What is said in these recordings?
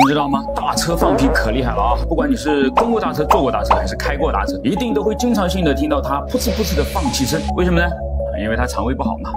你知道吗？大车放屁可厉害了啊！不管你是公过大车、坐过大车，还是开过大车，一定都会经常性的听到它噗呲噗呲的放气声。为什么呢？因为它肠胃不好嘛。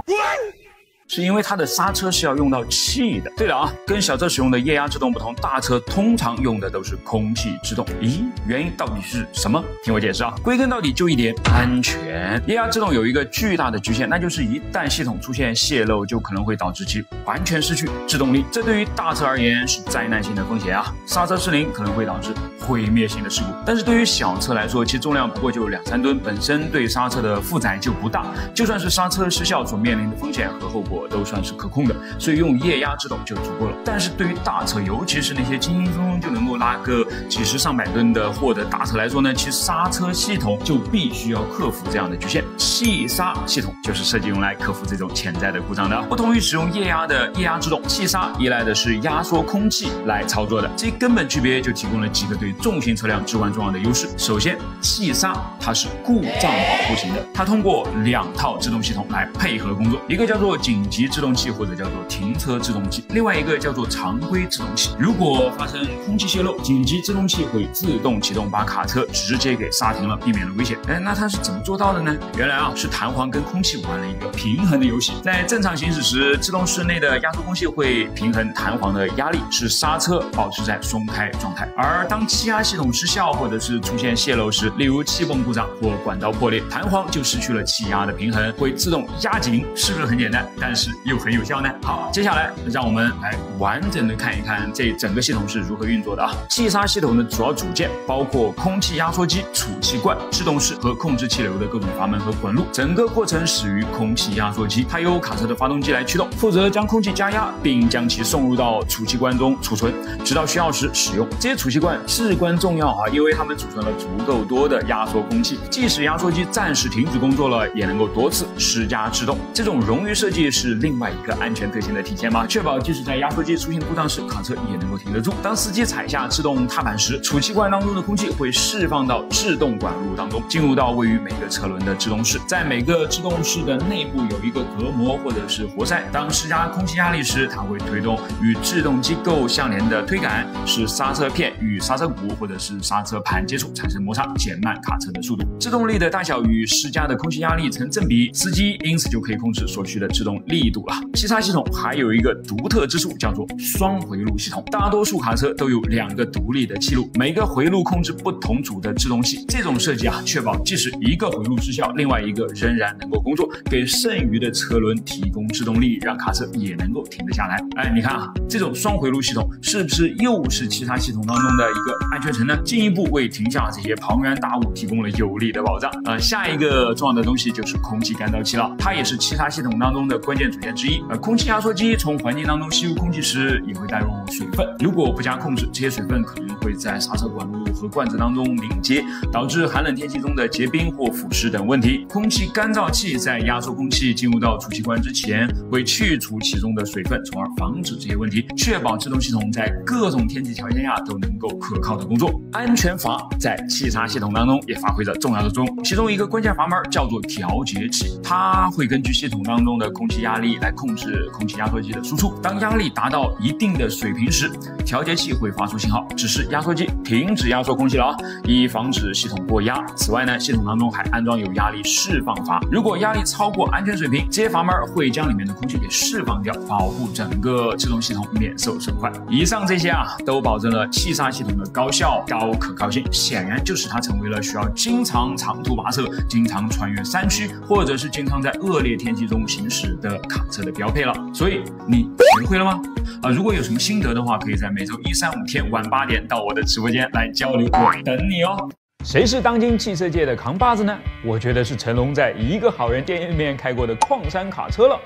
是因为它的刹车是要用到气的。对了啊，跟小车使用的液压制动不同，大车通常用的都是空气制动。咦，原因到底是什么？听我解释啊，归根到底就一点安全。液压制动有一个巨大的局限，那就是一旦系统出现泄漏，就可能会导致其完全失去制动力。这对于大车而言是灾难性的风险啊！刹车失灵可能会导致毁灭性的事故。但是对于小车来说，其重量不过就两三吨，本身对刹车的负载就不大，就算是刹车失效所面临的风险和后果。都算是可控的，所以用液压制动就足够了。但是对于大车，尤其是那些轻轻松松就能够拉个几十上百吨的货的大车来说呢，其实刹车系统就必须要克服这样的局限。气刹系统就是设计用来克服这种潜在的故障的。不同于使用液压的液压制动，气刹依赖的是压缩空气来操作的。这根本区别就提供了几个对重型车辆至关重要的优势。首先，气刹它是故障保护型的，它通过两套制动系统来配合工作，一个叫做紧。急制动器或者叫做停车制动器，另外一个叫做常规制动器。如果发生空气泄漏，紧急制动器会自动启动，把卡车直接给刹停了，避免了危险。哎，那它是怎么做到的呢？原来啊，是弹簧跟空气玩了一个平衡的游戏。在正常行驶时，制动室内的压缩空气会平衡弹簧的压力，使刹车保持在松开状态。而当气压系统失效或者是出现泄漏时，例如气泵故障或管道破裂，弹簧就失去了气压的平衡，会自动压紧。是不是很简单？但是又很有效呢。好，接下来让我们来完整的看一看这整个系统是如何运作的啊。气刹系统的主要组件包括空气压缩机、储气罐、制动室和控制气流的各种阀门和管路。整个过程始于空气压缩机，它由卡车的发动机来驱动，负责将空气加压，并将其送入到储气罐中储存，直到需要时使用。这些储气罐至关重要啊，因为它们储存了足够多的压缩空气，即使压缩机暂时停止工作了，也能够多次施加制动。这种冗余设计是。是另外一个安全特性的体现吗？确保即使在压缩机出现故障时，卡车也能够停得住。当司机踩下制动踏板时，储气罐当中的空气会释放到制动管路当中，进入到位于每个车轮的制动室。在每个制动室的内部有一个隔膜或者是活塞，当施加空气压力时，它会推动与制动机构相连的推杆，使刹车片与刹车鼓或者是刹车盘接触，产生摩擦，减慢卡车的速度。制动力的大小与施加的空气压力成正比，司机因此就可以控制所需的制动力。力度了，气刹系统还有一个独特之处，叫做双回路系统。大多数卡车都有两个独立的气路，每个回路控制不同组的制动器。这种设计啊，确保即使一个回路失效，另外一个仍然能够工作，给剩余的车轮提供制动力，让卡车也能够停得下来。哎，你看啊，这种双回路系统是不是又是其他系统当中的一个安全层呢？进一步为停下这些庞然大物提供了有力的保障。呃，下一个重要的东西就是空气干燥器了，它也是气刹系统当中的关键。组件之一，呃，空气压缩机从环境当中吸入空气时，也会带入水分。如果不加控制，这些水分可能会在刹车管路和罐子当中凝结，导致寒冷天气中的结冰或腐蚀等问题。空气干燥器在压缩空气进入到储气罐之前，会去除其中的水分，从而防止这些问题，确保制动系统在各种天气条件下都能够可靠的工作。安全阀在气刹系统当中也发挥着重要的作用，其中一个关键阀门叫做调节器，它会根据系统当中的空气压压力来控制空气压缩机的输出。当压力达到一定的水平时，调节器会发出信号，指示压缩机停止压缩空气了啊，以防止系统过压。此外呢，系统当中还安装有压力释放阀，如果压力超过安全水平，这些阀门会将里面的空气给释放掉，保护整个制动系统免受损坏。以上这些啊，都保证了气刹系统的高效、高可靠性，显然就使它成为了需要经常长途跋涉、经常穿越山区，或者是经常在恶劣天气中行驶的。卡车的标配了，所以你学会了吗？啊，如果有什么心得的话，可以在每周一、三、五天晚八点到我的直播间来交流，我等你哦。谁是当今汽车界的扛把子呢？我觉得是成龙在一个好人电影里面开过的矿山卡车了，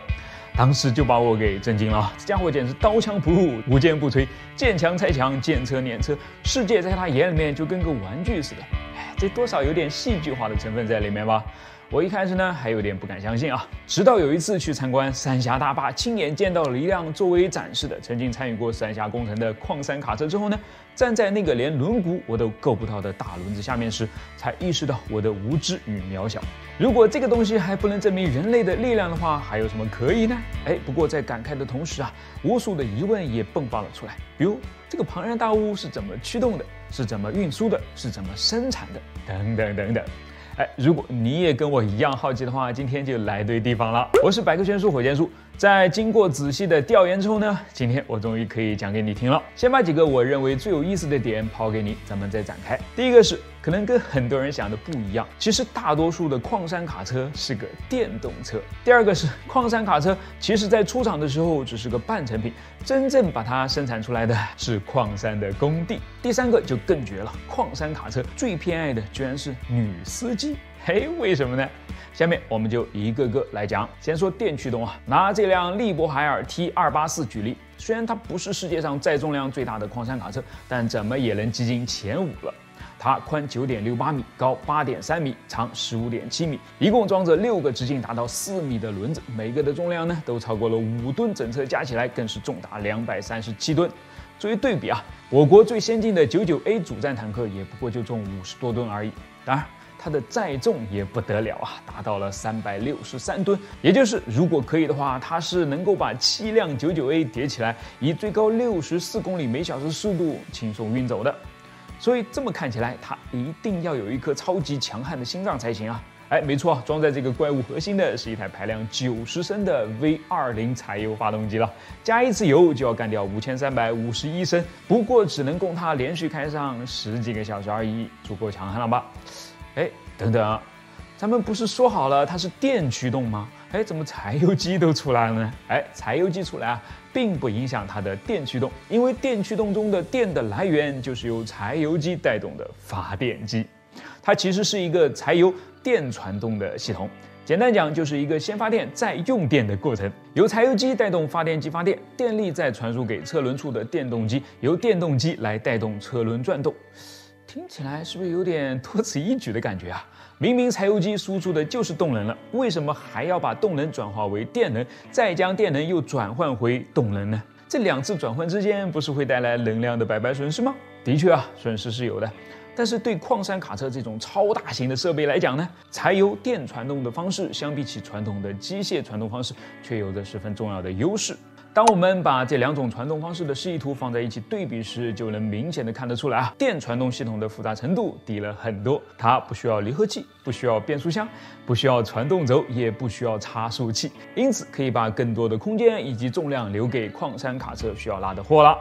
当时就把我给震惊了。这家伙简直刀枪不入，无坚不摧，见强拆强，见车碾车，世界在他眼里面就跟个玩具似的。哎，这多少有点戏剧化的成分在里面吧？我一开始呢还有点不敢相信啊，直到有一次去参观三峡大坝，亲眼见到了一辆作为展示的曾经参与过三峡工程的矿山卡车之后呢，站在那个连轮毂我都够不到的大轮子下面时，才意识到我的无知与渺小。如果这个东西还不能证明人类的力量的话，还有什么可以呢？哎，不过在感慨的同时啊，无数的疑问也迸发了出来，比如这个庞然大物是怎么驱动的，是怎么运输的，是怎么生产的，等等等等。哎，如果你也跟我一样好奇的话，今天就来对地方了。我是百科全书火箭叔，在经过仔细的调研之后呢，今天我终于可以讲给你听了。先把几个我认为最有意思的点抛给你，咱们再展开。第一个是。可能跟很多人想的不一样，其实大多数的矿山卡车是个电动车。第二个是矿山卡车，其实在出厂的时候只是个半成品，真正把它生产出来的是矿山的工地。第三个就更绝了，矿山卡车最偏爱的居然是女司机，嘿，为什么呢？下面我们就一个个来讲。先说电驱动啊，拿这辆利博海尔 T 二八四举例，虽然它不是世界上载重量最大的矿山卡车，但怎么也能挤进前五了。它宽九点六八米，高八点三米，长十五点七米，一共装着六个直径达到四米的轮子，每个的重量呢都超过了五吨，整车加起来更是重达两百三十七吨。作为对比啊，我国最先进的九九 A 主战坦克也不过就重五十多吨而已。当然，它的载重也不得了啊，达到了三百六十三吨，也就是如果可以的话，它是能够把七辆九九 A 叠起来，以最高六十四公里每小时速度轻松运走的。所以这么看起来，它一定要有一颗超级强悍的心脏才行啊！哎，没错，装在这个怪物核心的是一台排量九十升的 V 二零柴油发动机了，加一次油就要干掉五千三百五十一升，不过只能供它连续开上十几个小时而已，足够强悍了吧？哎，等等，咱们不是说好了它是电驱动吗？哎，怎么柴油机都出来了呢？哎，柴油机出来啊，并不影响它的电驱动，因为电驱动中的电的来源就是由柴油机带动的发电机，它其实是一个柴油电传动的系统。简单讲，就是一个先发电再用电的过程，由柴油机带动发电机发电，电力再传输给车轮处的电动机，由电动机来带动车轮转动。听起来是不是有点多此一举的感觉啊？明明柴油机输出的就是动能了，为什么还要把动能转化为电能，再将电能又转换回动能呢？这两次转换之间不是会带来能量的白白损失吗？的确啊，损失是有的，但是对矿山卡车这种超大型的设备来讲呢，柴油电传动的方式相比起传统的机械传动方式，却有着十分重要的优势。当我们把这两种传动方式的示意图放在一起对比时，就能明显的看得出来啊，电传动系统的复杂程度低了很多。它不需要离合器，不需要变速箱，不需要传动轴，也不需要差速器，因此可以把更多的空间以及重量留给矿山卡车需要拉的货了，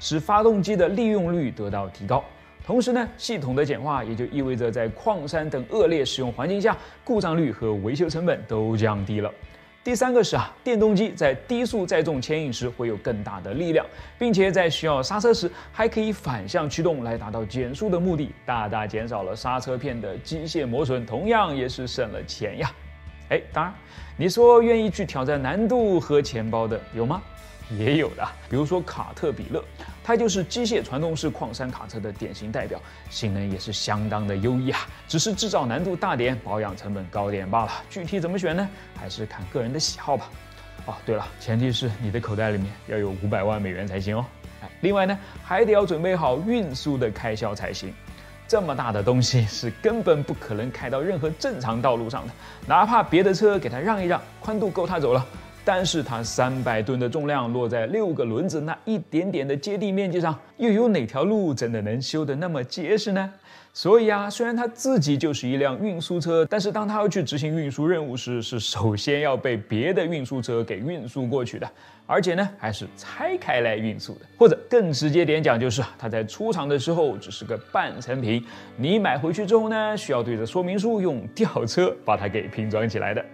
使发动机的利用率得到提高。同时呢，系统的简化也就意味着在矿山等恶劣使用环境下，故障率和维修成本都降低了。第三个是啊，电动机在低速载重牵引时会有更大的力量，并且在需要刹车时还可以反向驱动来达到减速的目的，大大减少了刹车片的机械磨损，同样也是省了钱呀。哎，当然，你说愿意去挑战难度和钱包的有吗？也有的，比如说卡特彼勒，它就是机械传动式矿山卡车的典型代表，性能也是相当的优异啊，只是制造难度大点，保养成本高点罢了。具体怎么选呢？还是看个人的喜好吧。哦，对了，前提是你的口袋里面要有五百万美元才行哦。哎，另外呢，还得要准备好运输的开销才行。这么大的东西是根本不可能开到任何正常道路上的，哪怕别的车给它让一让，宽度够它走了。但是它三百吨的重量落在六个轮子那一点点的接地面积上，又有哪条路真的能修得那么结实呢？所以啊，虽然它自己就是一辆运输车，但是当它要去执行运输任务时，是首先要被别的运输车给运输过去的，而且呢，还是拆开来运输的。或者更直接点讲，就是它在出厂的时候只是个半成品，你买回去之后呢，需要对着说明书用吊车把它给拼装起来的。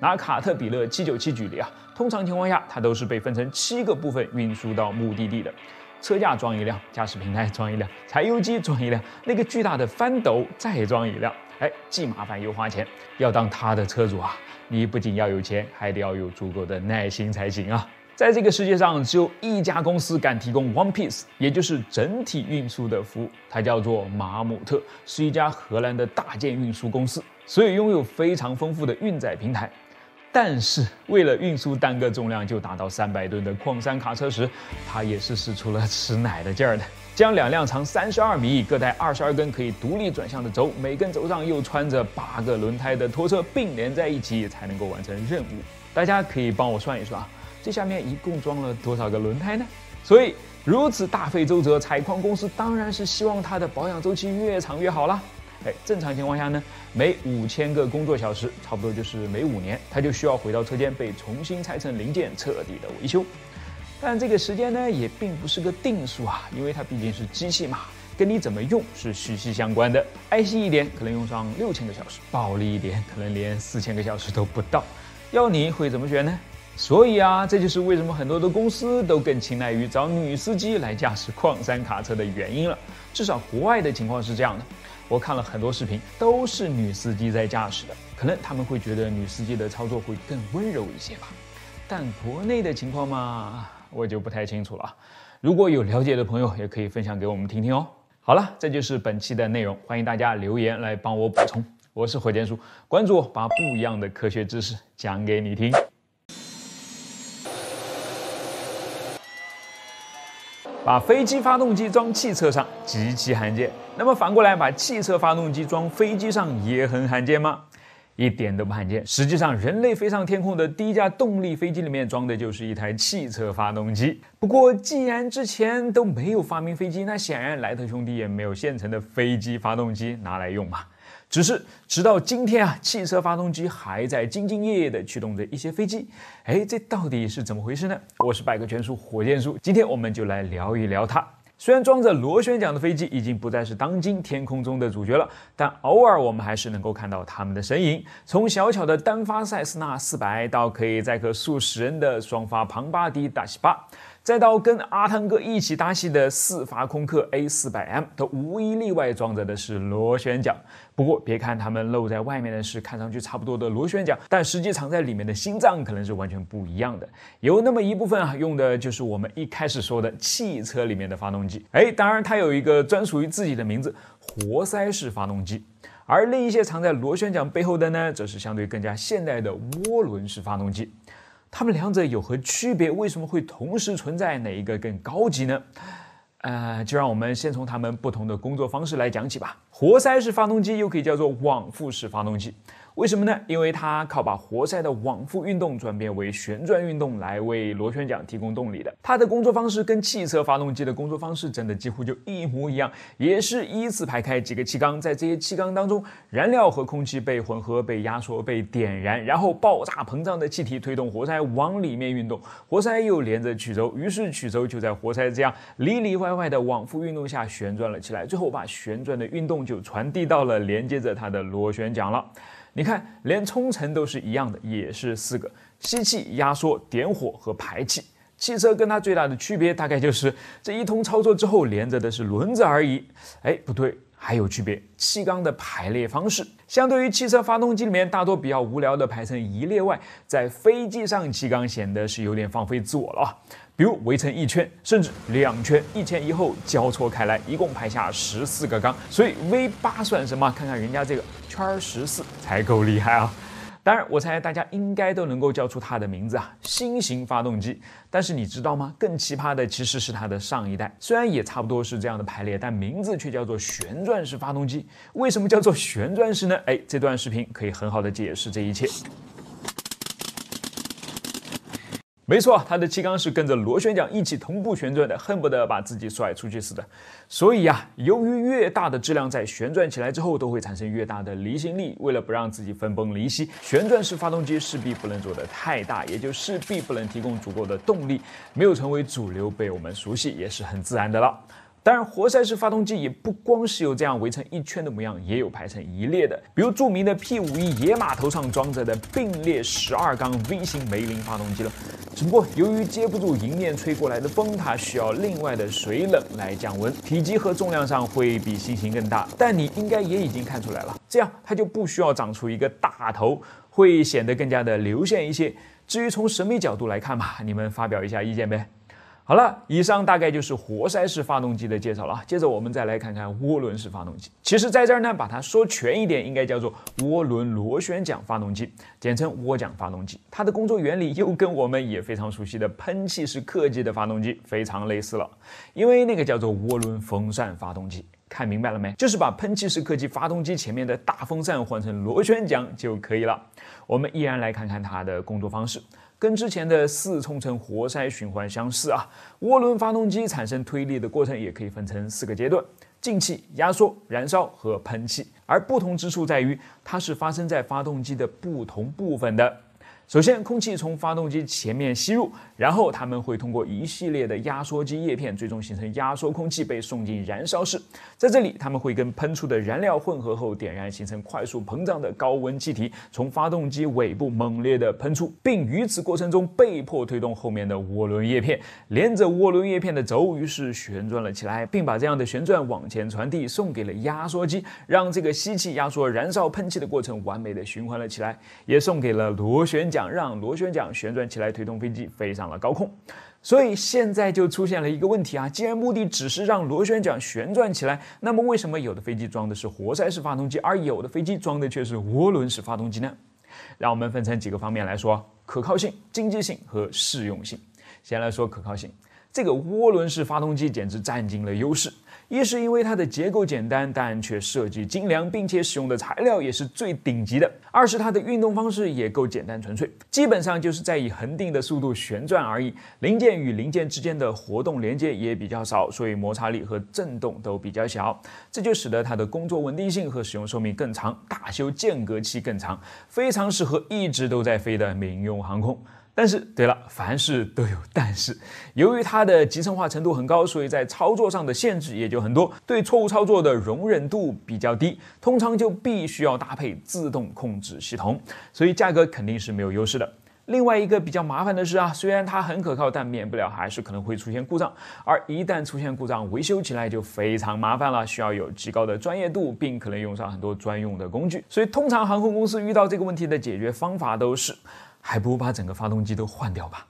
拿卡特彼勒七九七举例啊，通常情况下，它都是被分成七个部分运输到目的地的。车架装一辆，驾驶平台装一辆，柴油机装一辆，那个巨大的翻斗再装一辆。哎，既麻烦又花钱。要当他的车主啊，你不仅要有钱，还得要有足够的耐心才行啊。在这个世界上，只有一家公司敢提供 One Piece，也就是整体运输的服务，它叫做马姆特，是一家荷兰的大件运输公司。所以拥有非常丰富的运载平台。但是为了运输单个重量就达到三百吨的矿山卡车时，它也是使出了吃奶的劲儿的，将两辆长三十二米、各带二十二根可以独立转向的轴，每根轴上又穿着八个轮胎的拖车并联在一起，才能够完成任务。大家可以帮我算一算啊，这下面一共装了多少个轮胎呢？所以如此大费周折，采矿公司当然是希望它的保养周期越长越好了。哎，正常情况下呢，每五千个工作小时，差不多就是每五年，它就需要回到车间被重新拆成零件，彻底的维修。但这个时间呢，也并不是个定数啊，因为它毕竟是机器嘛，跟你怎么用是息息相关的。爱惜一点，可能用上六千个小时；暴力一点，可能连四千个小时都不到。要你会怎么选呢？所以啊，这就是为什么很多的公司都更青睐于找女司机来驾驶矿山卡车的原因了。至少国外的情况是这样的。我看了很多视频，都是女司机在驾驶的，可能他们会觉得女司机的操作会更温柔一些吧。但国内的情况嘛，我就不太清楚了。如果有了解的朋友，也可以分享给我们听听哦。好了，这就是本期的内容，欢迎大家留言来帮我补充。我是火箭叔，关注我，把不一样的科学知识讲给你听。把飞机发动机装汽车上极其罕见，那么反过来把汽车发动机装飞机上也很罕见吗？一点都不罕见。实际上，人类飞上天空的第一架动力飞机里面装的就是一台汽车发动机。不过，既然之前都没有发明飞机，那显然莱特兄弟也没有现成的飞机发动机拿来用嘛。只是直到今天啊，汽车发动机还在兢兢业业地驱动着一些飞机。哎，这到底是怎么回事呢？我是百科全书火箭叔，今天我们就来聊一聊它。虽然装着螺旋桨的飞机已经不再是当今天空中的主角了，但偶尔我们还是能够看到它们的身影。从小巧的单发塞斯纳四百，到可以载客数十人的双发庞巴迪大西巴。再到跟阿汤哥一起搭戏的四发空客 A 四百 M，都无一例外装着的是螺旋桨。不过，别看它们露在外面的是看上去差不多的螺旋桨，但实际藏在里面的心脏可能是完全不一样的。有那么一部分啊，用的就是我们一开始说的汽车里面的发动机。哎，当然它有一个专属于自己的名字——活塞式发动机。而另一些藏在螺旋桨背后的呢，则是相对更加现代的涡轮式发动机。它们两者有何区别？为什么会同时存在？哪一个更高级呢？呃，就让我们先从它们不同的工作方式来讲起吧。活塞式发动机又可以叫做往复式发动机。为什么呢？因为它靠把活塞的往复运动转变为旋转运动来为螺旋桨提供动力的。它的工作方式跟汽车发动机的工作方式真的几乎就一模一样，也是依次排开几个气缸，在这些气缸当中，燃料和空气被混合、被压缩、被点燃，然后爆炸膨胀的气体推动活塞往里面运动，活塞又连着曲轴，于是曲轴就在活塞这样里里外外的往复运动下旋转了起来，最后把旋转的运动就传递到了连接着它的螺旋桨了。你看，连冲程都是一样的，也是四个：吸气、压缩、点火和排气。汽车跟它最大的区别，大概就是这一通操作之后连着的是轮子而已。哎，不对，还有区别，气缸的排列方式。相对于汽车发动机里面大多比较无聊的排成一列外，在飞机上气缸显得是有点放飞自我了啊。比如围成一圈，甚至两圈，一前一后交错开来，一共排下十四个缸。所以 V 八算什么？看看人家这个圈十四才够厉害啊！当然，我猜大家应该都能够叫出它的名字啊，新型发动机。但是你知道吗？更奇葩的其实是它的上一代，虽然也差不多是这样的排列，但名字却叫做旋转式发动机。为什么叫做旋转式呢？哎，这段视频可以很好的解释这一切。没错，它的气缸是跟着螺旋桨一起同步旋转的，恨不得把自己甩出去似的。所以呀，由于越大的质量在旋转起来之后都会产生越大的离心力，为了不让自己分崩离析，旋转式发动机势必不能做得太大，也就势必不能提供足够的动力，没有成为主流被我们熟悉也是很自然的了。当然，活塞式发动机也不光是有这样围成一圈的模样，也有排成一列的。比如著名的 P 五一野马头上装着的并列十二缸 V 型梅林发动机了。只不过由于接不住迎面吹过来的风，它需要另外的水冷来降温，体积和重量上会比新型更大。但你应该也已经看出来了，这样它就不需要长出一个大头，会显得更加的流线一些。至于从审美角度来看嘛，你们发表一下意见呗。好了，以上大概就是活塞式发动机的介绍了。接着我们再来看看涡轮式发动机。其实，在这儿呢，把它说全一点，应该叫做涡轮螺旋桨发动机，简称涡桨发动机。它的工作原理又跟我们也非常熟悉的喷气式客机的发动机非常类似了，因为那个叫做涡轮风扇发动机。看明白了没？就是把喷气式客机发动机前面的大风扇换成螺旋桨就可以了。我们依然来看看它的工作方式。跟之前的四冲程活塞循环相似啊，涡轮发动机产生推力的过程也可以分成四个阶段：进气、压缩、燃烧和喷气。而不同之处在于，它是发生在发动机的不同部分的。首先，空气从发动机前面吸入，然后它们会通过一系列的压缩机叶片，最终形成压缩空气，被送进燃烧室。在这里，它们会跟喷出的燃料混合后点燃，形成快速膨胀的高温气体，从发动机尾部猛烈的喷出，并于此过程中被迫推动后面的涡轮叶片，连着涡轮叶片的轴于是旋转了起来，并把这样的旋转往前传递，送给了压缩机，让这个吸气、压缩、燃烧、喷气的过程完美的循环了起来，也送给了螺旋桨。让螺旋桨旋转起来，推动飞机飞上了高空。所以现在就出现了一个问题啊，既然目的只是让螺旋桨旋转起来，那么为什么有的飞机装的是活塞式发动机，而有的飞机装的却是涡轮式发动机呢？让我们分成几个方面来说：可靠性、经济性和适用性。先来说可靠性，这个涡轮式发动机简直占尽了优势。一是因为它的结构简单，但却设计精良，并且使用的材料也是最顶级的；二是它的运动方式也够简单纯粹，基本上就是在以恒定的速度旋转而已。零件与零件之间的活动连接也比较少，所以摩擦力和震动都比较小，这就使得它的工作稳定性和使用寿命更长，大修间隔期更长，非常适合一直都在飞的民用航空。但是，对了，凡事都有但是。由于它的集成化程度很高，所以在操作上的限制也就很多，对错误操作的容忍度比较低，通常就必须要搭配自动控制系统，所以价格肯定是没有优势的。另外一个比较麻烦的是啊，虽然它很可靠，但免不了还是可能会出现故障，而一旦出现故障，维修起来就非常麻烦了，需要有极高的专业度，并可能用上很多专用的工具。所以，通常航空公司遇到这个问题的解决方法都是。还不如把整个发动机都换掉吧。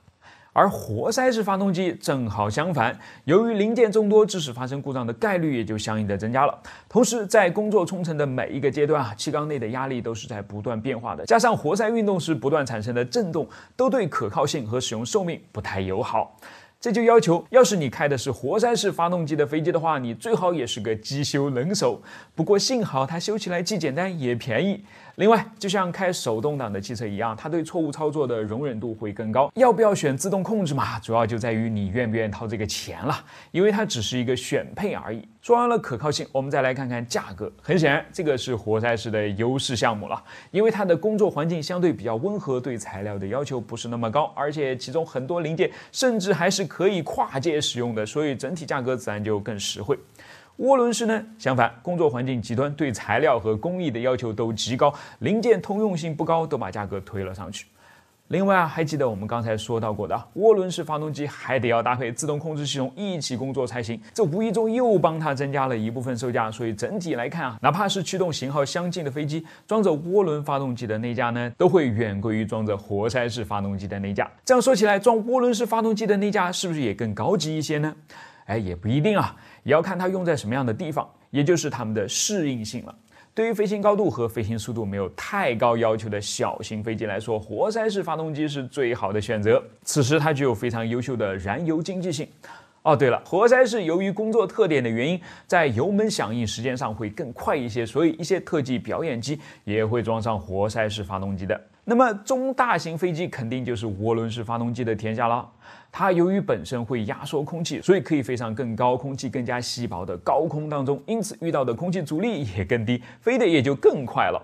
而活塞式发动机正好相反，由于零件众多，致使发生故障的概率也就相应的增加了。同时，在工作冲程的每一个阶段啊，气缸内的压力都是在不断变化的，加上活塞运动时不断产生的震动，都对可靠性和使用寿命不太友好。这就要求，要是你开的是活塞式发动机的飞机的话，你最好也是个机修能手。不过幸好它修起来既简单也便宜。另外，就像开手动挡的汽车一样，它对错误操作的容忍度会更高。要不要选自动控制嘛？主要就在于你愿不愿意掏这个钱了，因为它只是一个选配而已。说完了可靠性，我们再来看看价格。很显然，这个是活塞式的优势项目了，因为它的工作环境相对比较温和，对材料的要求不是那么高，而且其中很多零件甚至还是可以跨界使用的，所以整体价格自然就更实惠。涡轮式呢，相反，工作环境极端，对材料和工艺的要求都极高，零件通用性不高，都把价格推了上去。另外啊，还记得我们刚才说到过的，涡轮式发动机还得要搭配自动控制系统一起工作才行，这无意中又帮它增加了一部分售价。所以整体来看啊，哪怕是驱动型号相近的飞机，装着涡轮发动机的那架呢，都会远贵于装着活塞式发动机的那架。这样说起来，装涡轮式发动机的那架是不是也更高级一些呢？哎，也不一定啊。也要看它用在什么样的地方，也就是它们的适应性了。对于飞行高度和飞行速度没有太高要求的小型飞机来说，活塞式发动机是最好的选择。此时它具有非常优秀的燃油经济性。哦，对了，活塞式由于工作特点的原因，在油门响应时间上会更快一些，所以一些特技表演机也会装上活塞式发动机的。那么中大型飞机肯定就是涡轮式发动机的天下了。它由于本身会压缩空气，所以可以飞上更高、空气更加稀薄的高空当中，因此遇到的空气阻力也更低，飞得也就更快了。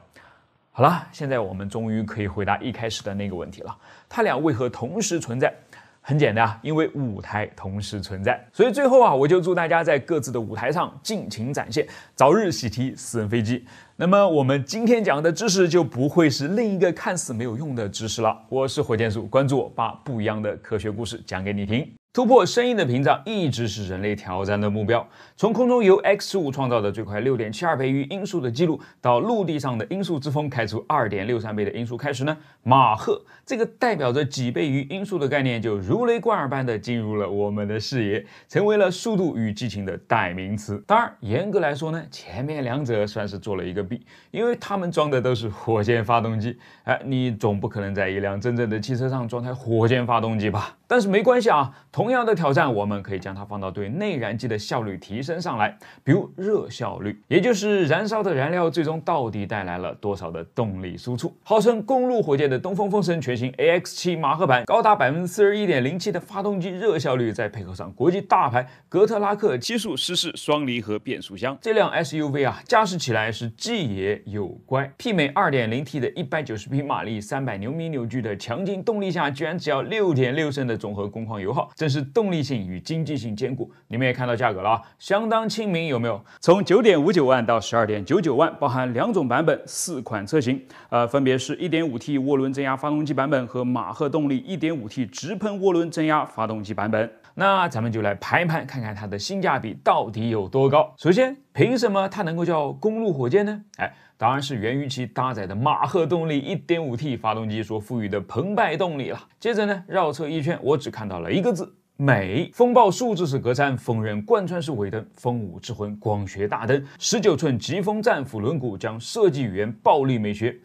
好了，现在我们终于可以回答一开始的那个问题了：它俩为何同时存在？很简单啊，因为舞台同时存在，所以最后啊，我就祝大家在各自的舞台上尽情展现，早日喜提私人飞机。那么我们今天讲的知识就不会是另一个看似没有用的知识了。我是火箭叔，关注我，把不一样的科学故事讲给你听。突破声音的屏障一直是人类挑战的目标。从空中由 X 十五创造的最快六点七二倍于音速的记录，到陆地上的音速之风开出二点六三倍的音速开始呢，马赫这个代表着几倍于音速的概念就如雷贯耳般的进入了我们的视野，成为了速度与激情的代名词。当然，严格来说呢，前面两者算是做了一个弊，因为他们装的都是火箭发动机。哎，你总不可能在一辆真正的汽车上装台火箭发动机吧？但是没关系啊，同样的挑战，我们可以将它放到对内燃机的效率提升上来，比如热效率，也就是燃烧的燃料最终到底带来了多少的动力输出。号称公路火箭的东风风神全新 AX7 马赫版，高达百分之四十一点零七的发动机热效率，再配合上国际大牌格特拉克七速湿式双离合变速箱，这辆 SUV 啊，驾驶起来是既野又乖。媲美二点零 T 的一百九十匹马力、三百牛米扭矩的强劲动力下，居然只要六点六升的。综合工况油耗真是动力性与经济性兼顾。你们也看到价格了啊，相当亲民，有没有？从九点五九万到十二点九九万，包含两种版本，四款车型，呃，分别是一点五 T 涡轮增压发动机版本和马赫动力一点五 T 直喷涡轮增压发动机版本。那咱们就来盘一盘，看看它的性价比到底有多高。首先，凭什么它能够叫公路火箭呢？哎。当然是源于其搭载的马赫动力 1.5T 发动机所赋予的澎湃动力了。接着呢，绕车一圈，我只看到了一个字：美。风暴数字式格栅，锋刃贯穿式尾灯，风舞之魂光学大灯，十九寸疾风战斧轮毂，将设计语言暴力美学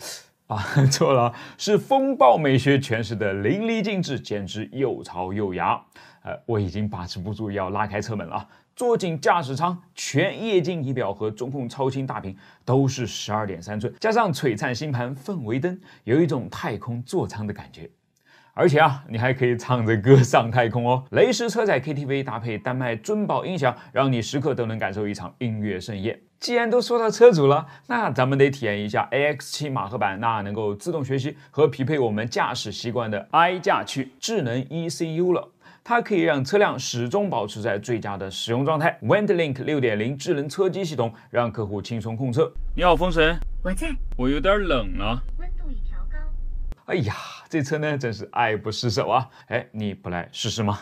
啊，错了，是风暴美学诠释的淋漓尽致，简直又潮又雅。呃，我已经把持不住要拉开车门了。坐进驾驶舱，全液晶仪表和中控超清大屏都是十二点三寸，加上璀璨星盘、氛围灯，有一种太空座舱的感觉。而且啊，你还可以唱着歌上太空哦！雷石车载 KTV 搭配丹麦尊宝音响，让你时刻都能感受一场音乐盛宴。既然都说到车主了，那咱们得体验一下 AX7 马赫版那能够自动学习和匹配我们驾驶习惯的 i 驾区智能 ECU 了。它可以让车辆始终保持在最佳的使用状态。WendLink 六点零智能车机系统让客户轻松控车。你好，风神，我在。我有点冷了，温度已调高。哎呀，这车呢真是爱不释手啊！哎，你不来试试吗？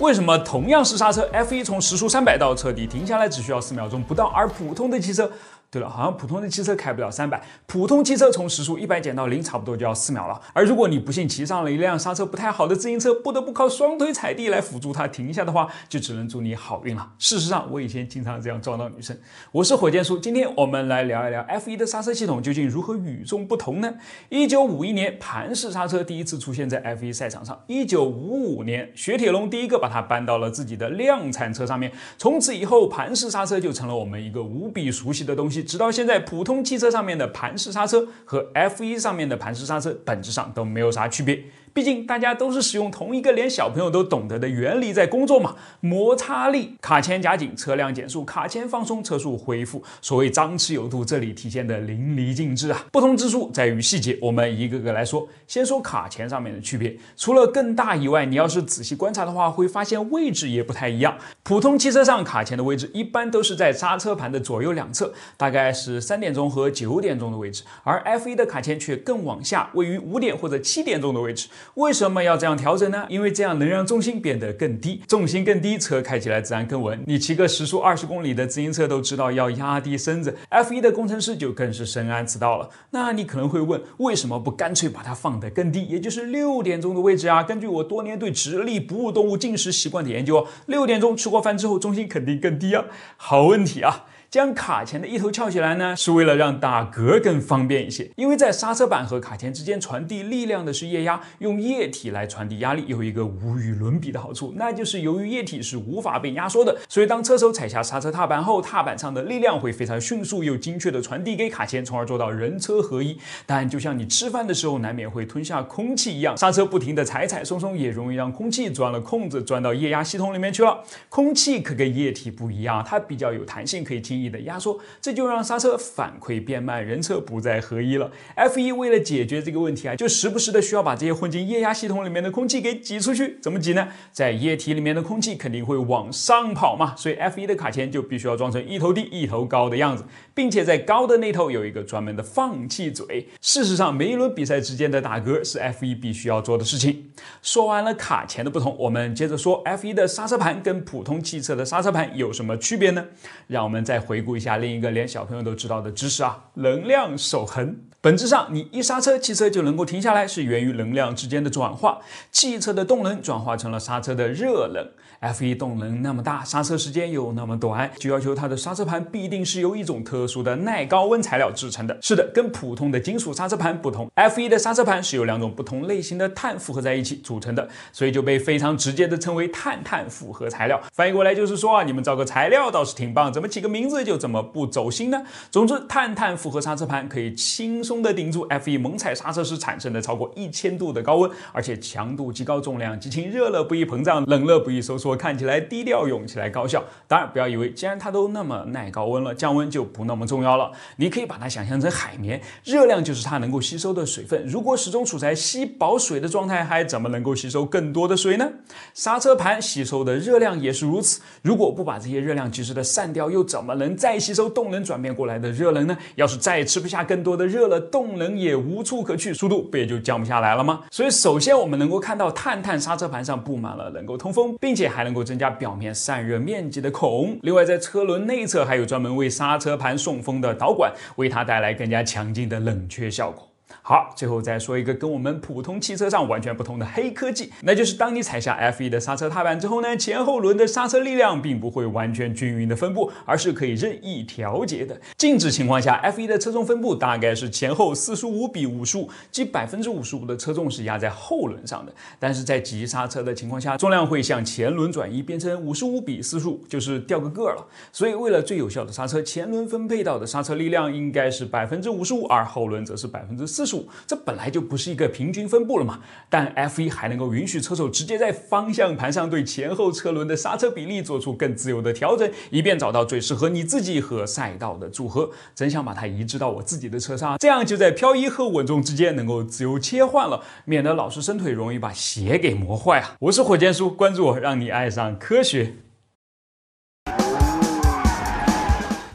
为什么同样是刹车，F1 从时速三百到车底停下来只需要四秒钟不到，而普通的汽车？对了，好像普通的汽车开不了三百，普通汽车从时速一百减到零差不多就要四秒了。而如果你不幸骑上了一辆刹车不太好的自行车，不得不靠双腿踩地来辅助它停下的话，就只能祝你好运了。事实上，我以前经常这样撞到女生。我是火箭叔，今天我们来聊一聊 F1 的刹车系统究竟如何与众不同呢？一九五一年，盘式刹车第一次出现在 F1 赛场上。一九五五年，雪铁龙第一个把它搬到了自己的量产车上面。从此以后，盘式刹车就成了我们一个无比熟悉的东西。直到现在，普通汽车上面的盘式刹车和 F1 上面的盘式刹车本质上都没有啥区别。毕竟大家都是使用同一个连小朋友都懂得的原理在工作嘛，摩擦力，卡钳夹紧，车辆减速，卡钳放松，车速恢复。所谓张弛有度，这里体现的淋漓尽致啊。不同之处在于细节，我们一个个来说。先说卡钳上面的区别，除了更大以外，你要是仔细观察的话，会发现位置也不太一样。普通汽车上卡钳的位置一般都是在刹车盘的左右两侧，大概是三点钟和九点钟的位置，而 F1 的卡钳却更往下，位于五点或者七点钟的位置。为什么要这样调整呢？因为这样能让重心变得更低，重心更低，车开起来自然更稳。你骑个时速二十公里的自行车都知道要压低身子，F1 的工程师就更是深谙此道了。那你可能会问，为什么不干脆把它放得更低，也就是六点钟的位置啊？根据我多年对直立哺乳动物进食习惯的研究，六点钟吃过饭之后，重心肯定更低啊。好问题啊！将卡钳的一头翘起来呢，是为了让打嗝更方便一些。因为在刹车板和卡钳之间传递力量的是液压，用液体来传递压力有一个无与伦比的好处，那就是由于液体是无法被压缩的，所以当车手踩下刹车踏板后，踏板上的力量会非常迅速又精确的传递给卡钳，从而做到人车合一。但就像你吃饭的时候难免会吞下空气一样，刹车不停的踩踩松松，也容易让空气钻了空子，钻到液压系统里面去了。空气可跟液体不一样，它比较有弹性，可以轻易。意的压缩，这就让刹车反馈变慢，人车不再合一了。F1 为了解决这个问题啊，就时不时的需要把这些混进液压系统里面的空气给挤出去。怎么挤呢？在液体里面的空气肯定会往上跑嘛，所以 F1 的卡钳就必须要装成一头低一头高的样子，并且在高的那头有一个专门的放气嘴。事实上，每一轮比赛之间的打嗝是 F1 必须要做的事情。说完了卡钳的不同，我们接着说 F1 的刹车盘跟普通汽车的刹车盘有什么区别呢？让我们再回回顾一下另一个连小朋友都知道的知识啊，能量守恒。本质上，你一刹车，汽车就能够停下来，是源于能量之间的转化。汽车的动能转化成了刹车的热能。F1 动能那么大，刹车时间又那么短，就要求它的刹车盘必定是由一种特殊的耐高温材料制成的。是的，跟普通的金属刹车盘不同，F1 的刹车盘是由两种不同类型的碳复合在一起组成的，所以就被非常直接的称为碳碳复合材料。翻译过来就是说啊，你们造个材料倒是挺棒，怎么起个名字就这么不走心呢？总之，碳碳复合刹车盘可以轻松的顶住 F1 猛踩刹车时产生的超过一千度的高温，而且强度极高，重量极轻，热了不易膨胀，冷了不易收缩。看起来低调，用起来高效。当然，不要以为既然它都那么耐高温了，降温就不那么重要了。你可以把它想象成海绵，热量就是它能够吸收的水分。如果始终处在吸饱水的状态，还怎么能够吸收更多的水呢？刹车盘吸收的热量也是如此。如果不把这些热量及时的散掉，又怎么能再吸收动能转变过来的热能呢？要是再吃不下更多的热了，动能也无处可去，速度不也就降不下来了吗？所以，首先我们能够看到碳碳刹车盘上布满了能够通风，并且还能够增加表面散热面积的孔。另外，在车轮内侧还有专门为刹车盘送风的导管，为它带来更加强劲的冷却效果。好，最后再说一个跟我们普通汽车上完全不同的黑科技，那就是当你踩下 F1 的刹车踏板之后呢，前后轮的刹车力量并不会完全均匀的分布，而是可以任意调节的。静止情况下，F1 的车重分布大概是前后四十五比五十五，即百分之五十五的车重是压在后轮上的。但是在急刹车的情况下，重量会向前轮转移，变成五十五比四十五，就是掉个个了。所以为了最有效的刹车，前轮分配到的刹车力量应该是百分之五十五，而后轮则是百分之四十这本来就不是一个平均分布了嘛，但 F1 还能够允许车手直接在方向盘上对前后车轮的刹车比例做出更自由的调整，以便找到最适合你自己和赛道的组合。真想把它移植到我自己的车上，这样就在漂移和稳重之间能够自由切换了，免得老是伸腿容易把鞋给磨坏啊！我是火箭叔，关注我，让你爱上科学。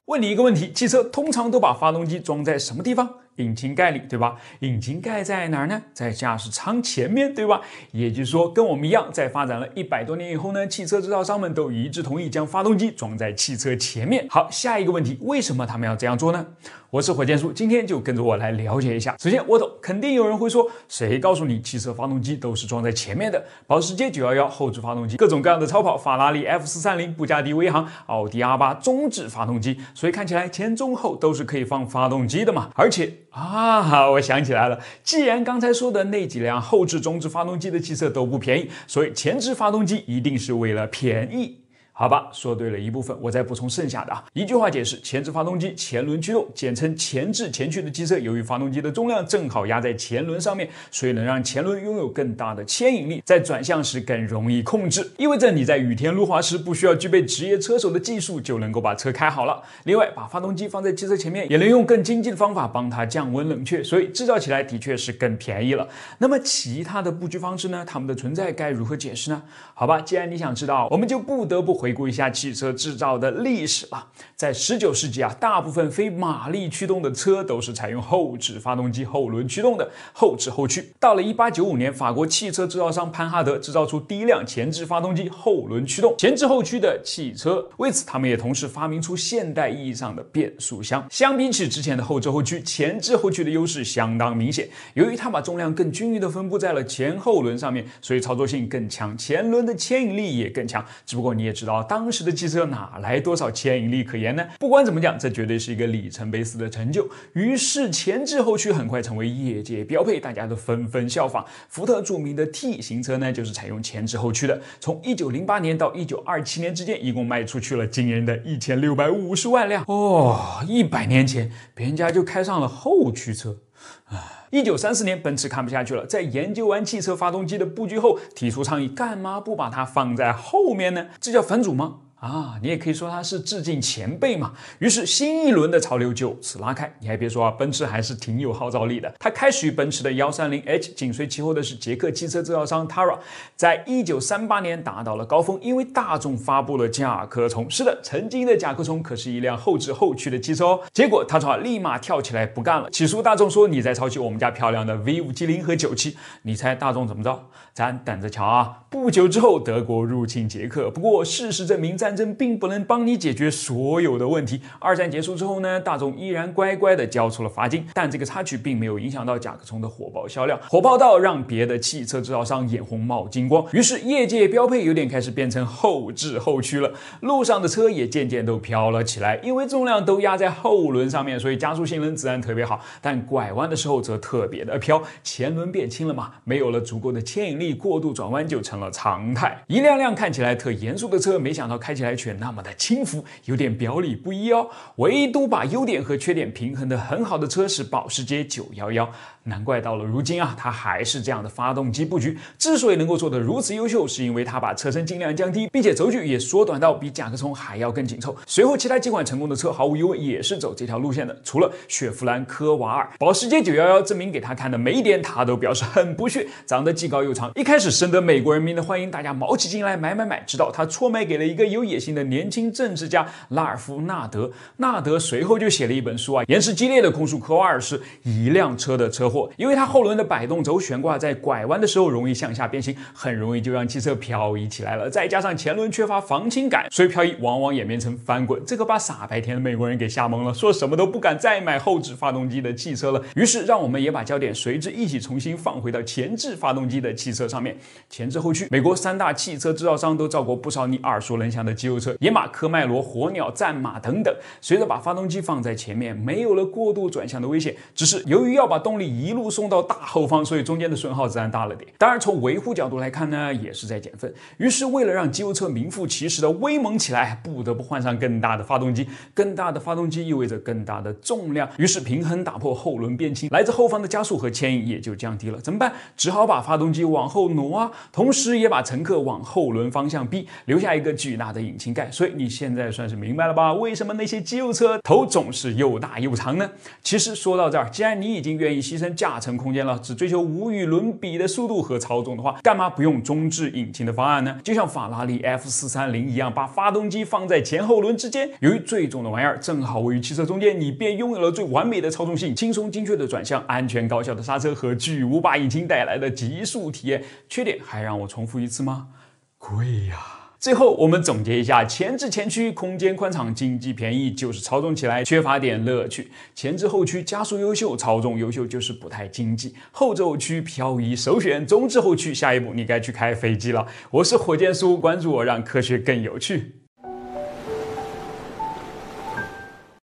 问你一个问题：汽车通常都把发动机装在什么地方？引擎盖里，对吧？引擎盖在哪儿呢？在驾驶舱前面，对吧？也就是说，跟我们一样，在发展了一百多年以后呢，汽车制造商们都一致同意将发动机装在汽车前面。好，下一个问题，为什么他们要这样做呢？我是火箭叔，今天就跟着我来了解一下。首先，我懂，肯定有人会说，谁告诉你汽车发动机都是装在前面的？保时捷911后置发动机，各种各样的超跑，法拉利 F430、布加迪威航、奥迪 R8 中置发动机，所以看起来前中后都是可以放发动机的嘛。而且啊，我想起来了，既然刚才说的那几辆后置、中置发动机的汽车都不便宜，所以前置发动机一定是为了便宜。好吧，说对了一部分，我再补充剩下的啊。一句话解释：前置发动机前轮驱动，简称前置前驱的机车，由于发动机的重量正好压在前轮上面，所以能让前轮拥有更大的牵引力，在转向时更容易控制。意味着你在雨天路滑时，不需要具备职业车手的技术，就能够把车开好了。另外，把发动机放在汽车前面，也能用更经济的方法帮它降温冷却，所以制造起来的确是更便宜了。那么其他的布局方式呢？它们的存在该如何解释呢？好吧，既然你想知道，我们就不得不回。回顾一下汽车制造的历史了。在十九世纪啊，大部分非马力驱动的车都是采用后置发动机后轮驱动的后置后驱。到了一八九五年，法国汽车制造商潘哈德制造出第一辆前置发动机后轮驱动前置后驱的汽车。为此，他们也同时发明出现代意义上的变速箱。相比起之前的后置后驱，前置后驱的优势相当明显。由于它把重量更均匀地分布在了前后轮上面，所以操作性更强，前轮的牵引力也更强。只不过你也知道。当时的汽车哪来多少牵引力可言呢？不管怎么讲，这绝对是一个里程碑式的成就。于是前置后驱很快成为业界标配，大家都纷纷效仿。福特著名的 T 型车呢，就是采用前置后驱的。从一九零八年到一九二七年之间，一共卖出去了惊人的一千六百五十万辆。哦，一百年前别人家就开上了后驱车。啊！一九三四年，奔驰看不下去了，在研究完汽车发动机的布局后，提出倡议：干嘛不把它放在后面呢？这叫反祖吗？啊，你也可以说它是致敬前辈嘛。于是新一轮的潮流就此拉开。你还别说啊，奔驰还是挺有号召力的。它开始于奔驰的幺三零 H，紧随其后的是捷克汽车制造商 Tara，在一九三八年达到了高峰，因为大众发布了甲壳虫。是的，曾经的甲壳虫可是一辆后置后驱的汽车哦。结果 Tara 立马跳起来不干了，起诉大众说你在抄袭我们家漂亮的 V 五七零和九七。你猜大众怎么着？咱等着瞧啊！不久之后，德国入侵捷克。不过事实证明，在战争并不能帮你解决所有的问题。二战结束之后呢，大众依然乖乖的交出了罚金，但这个插曲并没有影响到甲壳虫的火爆销量，火爆到让别的汽车制造商眼红冒金光。于是业界标配有点开始变成后置后驱了，路上的车也渐渐都飘了起来。因为重量都压在后轮上面，所以加速性能自然特别好。但拐弯的时候则特别的飘，前轮变轻了嘛，没有了足够的牵引力，过度转弯就成了常态。一辆辆看起来特严肃的车，没想到开起来却那么的轻浮，有点表里不一哦。唯独把优点和缺点平衡的很好的车是保时捷911，难怪到了如今啊，它还是这样的发动机布局。之所以能够做得如此优秀，是因为它把车身尽量降低，并且轴距也缩短到比甲壳虫还要更紧凑。随后其他几款成功的车，毫无疑问也是走这条路线的。除了雪佛兰科瓦尔，保时捷911证明给他看的每一点，他都表示很不屑。长得既高又长，一开始深得美国人民的欢迎，大家毛起劲来买买买，直到他错卖给了一个有野心的年轻政治家拉尔夫纳德。纳德随后就写了一本书啊，言辞激烈的控诉科瓦尔是一辆车的车祸，因为它后轮的摆动轴悬挂在拐弯的时候容易向下变形，很容易就让汽车漂移起来了。再加上前轮缺乏防倾杆，所以漂移往往演变成翻滚。这个把傻白甜的美国人给吓懵了，说什么都不敢再买后置发动机的汽车了。于是让我们也把焦点随之一起重新放回到前置发动机的汽车上面。前置后驱，美国三大汽车制造商都造过不少你耳熟能详的肌肉车，野马、科迈罗、火鸟、战马等等。随着把发动机放在前面，没有了过度转向的危险，只是由于要把动力一路送到大后方，所以中间的损耗自然大了点。当然，从维护角度来看呢，也是在减分。于是，为了让肌肉车名副其实的威猛起来，不得不换上更大的发动机。更大的发动机意味着更大的重量，于是平衡打破，后轮变轻，来自后方的加速和牵引也就降低了。怎么办？只好把发动机往后挪啊，同时也把乘客往后轮方向逼，留下一个巨大的引擎盖。所以你现在算是明白了吧？为什么那些肌肉车头总是又大又长呢？其实说到这儿，既然你已经愿意牺牲驾乘空间了，只追求无与伦比的速度和操纵的话，干嘛不用中置引擎的方案呢？就像法拉利 F 四三零一样，把发动机放在前后轮之间，由于最重的玩意儿正好位于汽车中间，你便拥有了最完美的操纵性、轻松精确的转向、安全高效的刹车和巨无霸引擎带来的极速体验。缺点还让我重复一次吗？贵呀！最后我们总结一下：前置前驱空间宽敞、经济便宜，就是操纵起来缺乏点乐趣；前置后驱加速优秀、操纵优秀，就是不太经济；后置后驱漂移首选；中置后驱下一步你该去开飞机了。我是火箭叔，关注我，让科学更有趣。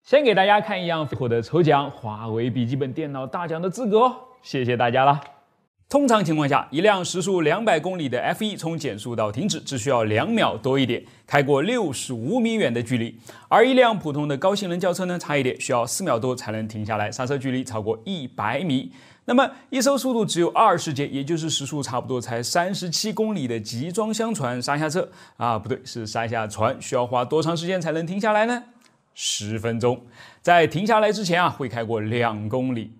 先给大家看一样获得抽奖华为笔记本电脑大奖的资格哦，谢谢大家了。通常情况下，一辆时速两百公里的 F1 从减速到停止只需要两秒多一点，开过六十五米远的距离；而一辆普通的高性能轿车呢，差一点需要四秒多才能停下来，刹车距离超过一百米。那么，一艘速度只有二十节，也就是时速差不多才三十七公里的集装箱船刹下车啊，不对，是刹下船，需要花多长时间才能停下来呢？十分钟。在停下来之前啊，会开过两公里。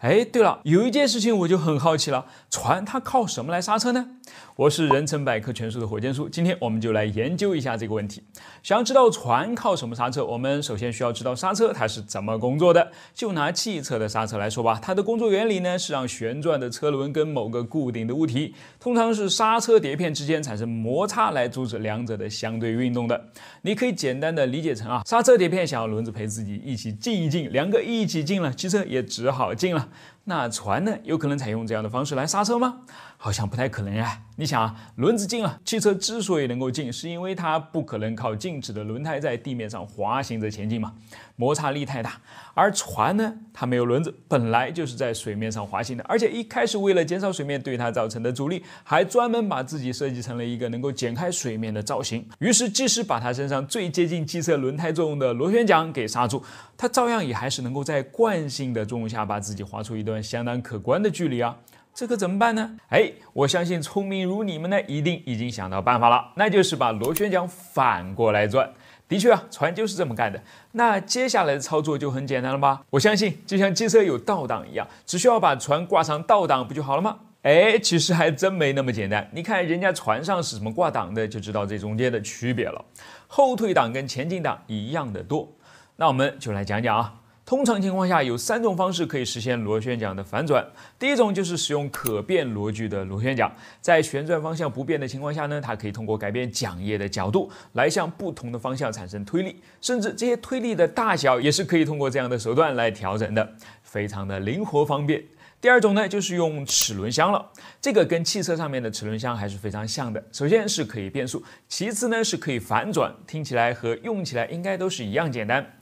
哎，对了，有一件事情我就很好奇了，船它靠什么来刹车呢？我是人称百科全书的火箭叔，今天我们就来研究一下这个问题。想要知道船靠什么刹车，我们首先需要知道刹车它是怎么工作的。就拿汽车的刹车来说吧，它的工作原理呢是让旋转的车轮跟某个固定的物体，通常是刹车碟片之间产生摩擦，来阻止两者的相对运动的。你可以简单的理解成啊，刹车碟片想要轮子陪自己一起静一静，两个一起进了，汽车也只好进了。那船呢，有可能采用这样的方式来刹车吗？好像不太可能呀。你想啊，轮子进了，汽车之所以能够进，是因为它不可能靠静止的轮胎在地面上滑行着前进嘛，摩擦力太大。而船呢，它没有轮子，本来就是在水面上滑行的，而且一开始为了减少水面对它造成的阻力，还专门把自己设计成了一个能够剪开水面的造型。于是，即使把它身上最接近汽车轮胎作用的螺旋桨给刹住，它照样也还是能够在惯性的作用下把自己划出一段相当可观的距离啊。这可怎么办呢？哎，我相信聪明如你们呢，一定已经想到办法了，那就是把螺旋桨反过来转。的确啊，船就是这么干的。那接下来的操作就很简单了吧？我相信就像机车有倒档一样，只需要把船挂上倒档不就好了吗？哎，其实还真没那么简单。你看人家船上是怎么挂档的，就知道这中间的区别了。后退档跟前进档一样的多。那我们就来讲讲啊。通常情况下有三种方式可以实现螺旋桨的反转。第一种就是使用可变螺距的螺旋桨，在旋转方向不变的情况下呢，它可以通过改变桨叶的角度来向不同的方向产生推力，甚至这些推力的大小也是可以通过这样的手段来调整的，非常的灵活方便。第二种呢，就是用齿轮箱了，这个跟汽车上面的齿轮箱还是非常像的。首先是可以变速，其次呢是可以反转，听起来和用起来应该都是一样简单。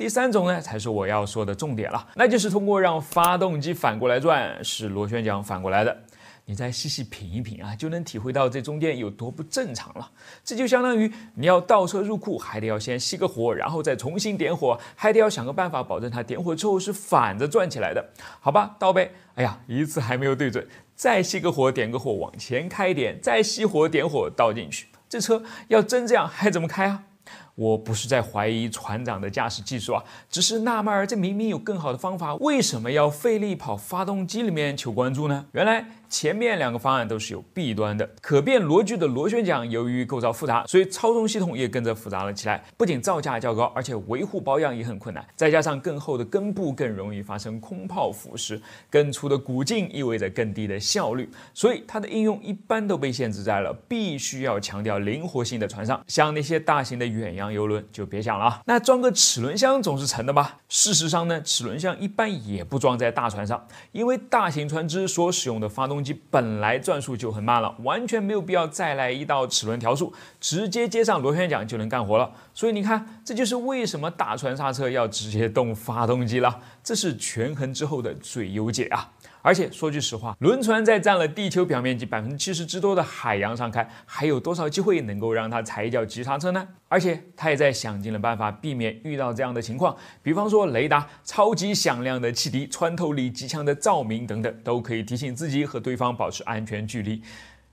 第三种呢，才是我要说的重点了，那就是通过让发动机反过来转，使螺旋桨反过来的。你再细细品一品啊，就能体会到这中间有多不正常了。这就相当于你要倒车入库，还得要先熄个火，然后再重新点火，还得要想个办法保证它点火之后是反着转起来的。好吧，倒呗。哎呀，一次还没有对准，再熄个火，点个火，往前开一点，再熄火，点火，倒进去。这车要真这样，还怎么开啊？我不是在怀疑船长的驾驶技术啊，只是纳闷儿，这明明有更好的方法，为什么要费力跑发动机里面求关注呢？原来。前面两个方案都是有弊端的。可变螺距的螺旋桨由于构造复杂，所以操纵系统也跟着复杂了起来。不仅造价较高，而且维护保养也很困难。再加上更厚的根部更容易发生空泡腐蚀，更粗的骨径意味着更低的效率，所以它的应用一般都被限制在了必须要强调灵活性的船上。像那些大型的远洋游轮就别想了。那装个齿轮箱总是成的吧？事实上呢，齿轮箱一般也不装在大船上，因为大型船只所使用的发动机本来转速就很慢了，完全没有必要再来一道齿轮调速，直接接上螺旋桨就能干活了。所以你看，这就是为什么大船刹车要直接动发动机了，这是权衡之后的最优解啊。而且说句实话，轮船在占了地球表面积百分之七十之多的海洋上开，还有多少机会能够让它踩一脚急刹车呢？而且它也在想尽了办法避免遇到这样的情况，比方说雷达、超级响亮的汽笛、穿透力极强的照明等等，都可以提醒自己和对方保持安全距离。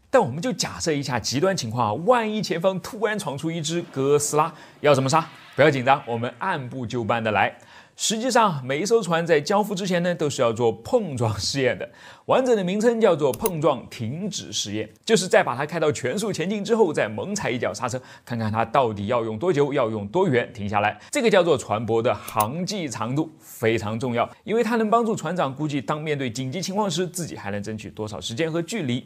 但我们就假设一下极端情况啊，万一前方突然闯出一只哥斯拉，要怎么杀？不要紧张，我们按部就班的来。实际上，每一艘船在交付之前呢，都是要做碰撞试验的。完整的名称叫做碰撞停止试验，就是在把它开到全速前进之后，再猛踩一脚刹车，看看它到底要用多久，要用多远停下来。这个叫做船舶的航迹长度，非常重要，因为它能帮助船长估计当面对紧急情况时，自己还能争取多少时间和距离。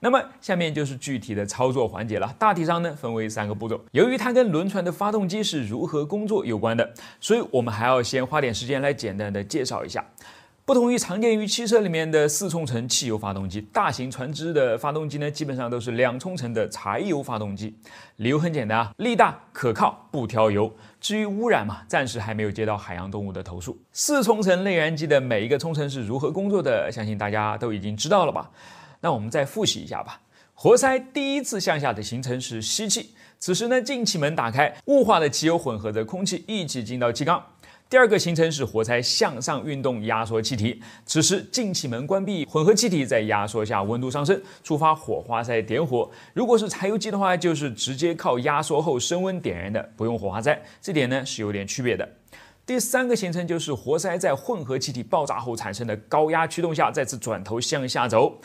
那么下面就是具体的操作环节了。大体上呢，分为三个步骤。由于它跟轮船的发动机是如何工作有关的，所以我们还要先花点时间来简单的介绍一下。不同于常见于汽车里面的四冲程汽油发动机，大型船只的发动机呢，基本上都是两冲程的柴油发动机。理由很简单啊，力大可靠，不挑油。至于污染嘛，暂时还没有接到海洋动物的投诉。四冲程内燃机的每一个冲程是如何工作的，相信大家都已经知道了吧？那我们再复习一下吧。活塞第一次向下的行程是吸气，此时呢进气门打开，雾化的汽油混合着空气一起进到气缸。第二个行程是活塞向上运动压缩气体，此时进气门关闭，混合气体在压缩下温度上升，触发火花塞点火。如果是柴油机的话，就是直接靠压缩后升温点燃的，不用火花塞。这点呢是有点区别的。第三个行程就是活塞在混合气体爆炸后产生的高压驱动下，再次转头向下走。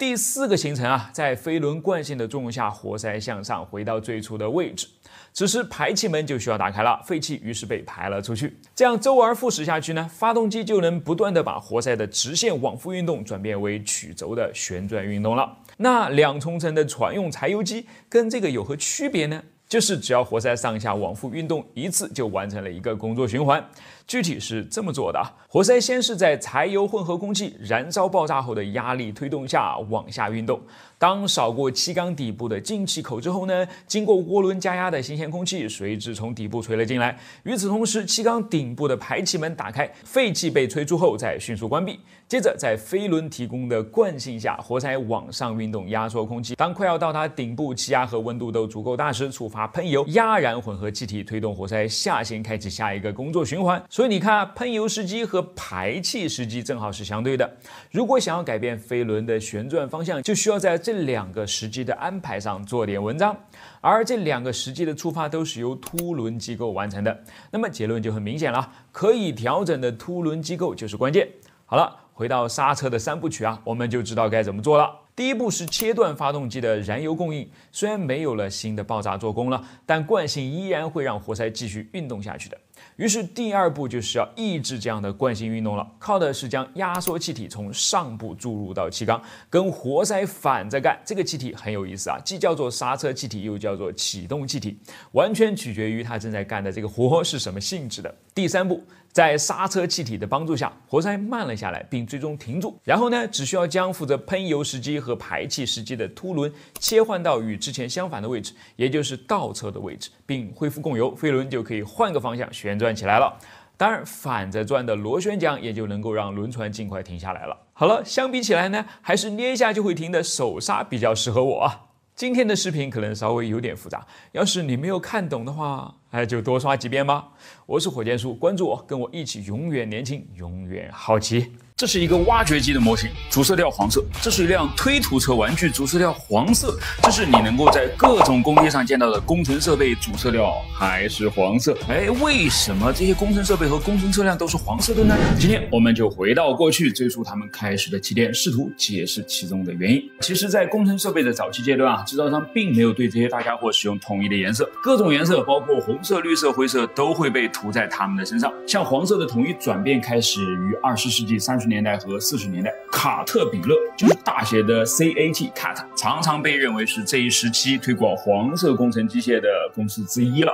第四个行程啊，在飞轮惯性的作用下，活塞向上回到最初的位置。此时排气门就需要打开了，废气于是被排了出去。这样周而复始下去呢，发动机就能不断的把活塞的直线往复运动转变为曲轴的旋转运动了。那两冲程的船用柴油机跟这个有何区别呢？就是只要活塞上下往复运动一次，就完成了一个工作循环。具体是这么做的啊：活塞先是在柴油混合空气燃烧爆炸后的压力推动下往下运动。当扫过气缸底部的进气口之后呢，经过涡轮加压的新鲜空气随之从底部吹了进来。与此同时，气缸顶部的排气门打开，废气被吹出后再迅速关闭。接着，在飞轮提供的惯性下，活塞往上运动压缩空气。当快要到达顶部，气压和温度都足够大时，触发。发喷油，压燃混合气体，推动活塞下行，开启下一个工作循环。所以你看，喷油时机和排气时机正好是相对的。如果想要改变飞轮的旋转方向，就需要在这两个时机的安排上做点文章。而这两个时机的触发都是由凸轮机构完成的。那么结论就很明显了，可以调整的凸轮机构就是关键。好了，回到刹车的三部曲啊，我们就知道该怎么做了。第一步是切断发动机的燃油供应，虽然没有了新的爆炸做功了，但惯性依然会让活塞继续运动下去的。于是第二步就是要抑制这样的惯性运动了，靠的是将压缩气体从上部注入到气缸，跟活塞反着干。这个气体很有意思啊，既叫做刹车气体，又叫做启动气体，完全取决于它正在干的这个活是什么性质的。第三步。在刹车气体的帮助下，活塞慢了下来，并最终停住。然后呢，只需要将负责喷油时机和排气时机的凸轮切换到与之前相反的位置，也就是倒车的位置，并恢复供油，飞轮就可以换个方向旋转起来了。当然，反着转的螺旋桨也就能够让轮船尽快停下来了。好了，相比起来呢，还是捏一下就会停的手刹比较适合我啊。今天的视频可能稍微有点复杂，要是你没有看懂的话，哎，就多刷几遍吧。我是火箭叔，关注我，跟我一起永远年轻，永远好奇。这是一个挖掘机的模型，主色调黄色。这是一辆推土车玩具，主色调黄色。这是你能够在各种工地上见到的工程设备，主色调还是黄色。哎，为什么这些工程设备和工程车辆都是黄色的呢？今天我们就回到过去，追溯他们开始的起点，试图解释其中的原因。其实，在工程设备的早期阶段啊，制造商并没有对这些大家伙使用统一的颜色，各种颜色，包括红色、绿色、灰色，都会被涂在他们的身上。像黄色的统一转变开始于二十世纪三十。年代和四十年代，卡特彼勒就是大写的 C A T，cat，常常被认为是这一时期推广黄色工程机械的公司之一了。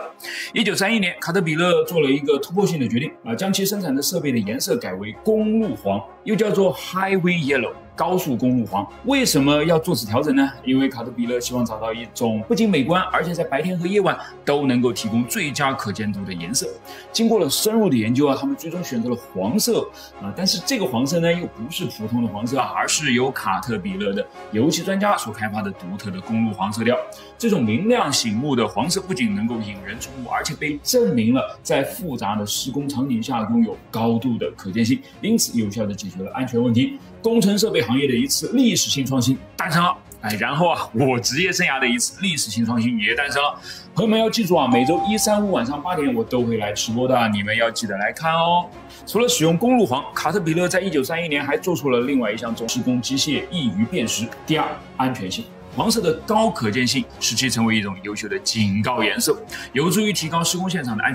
一九三一年，卡特彼勒做了一个突破性的决定啊，将其生产的设备的颜色改为公路黄，又叫做 Highway Yellow。高速公路黄为什么要做此调整呢？因为卡特彼勒希望找到一种不仅美观，而且在白天和夜晚都能够提供最佳可见度的颜色。经过了深入的研究啊，他们最终选择了黄色啊。但是这个黄色呢，又不是普通的黄色啊，而是由卡特彼勒的油漆专家所开发的独特的公路黄色调。这种明亮醒目的黄色不仅能够引人注目，而且被证明了在复杂的施工场景下拥有高度的可见性，因此有效地解决了安全问题。工程设备行业的一次历史性创新诞生了，哎，然后啊，我职业生涯的一次历史性创新也诞生了。朋友们要记住啊，每周一、三、五晚上八点我都会来直播的，你们要记得来看哦。除了使用公路黄，卡特彼勒在一九三一年还做出了另外一项重施工机械易于辨识。第二，安全性，黄色的高可见性使其成为一种优秀的警告颜色，有助于提高施工现场的安全。